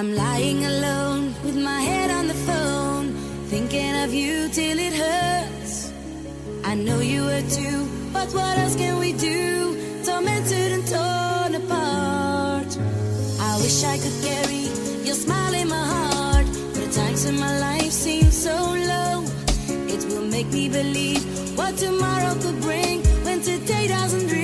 I'm lying alone with my head on the phone, thinking of you till it hurts. I know you were too, but what else can we do? Tormented and torn apart. I wish I could carry your smile in my heart, but the times in my life seem so low. It will make me believe what tomorrow could bring when today doesn't Dream.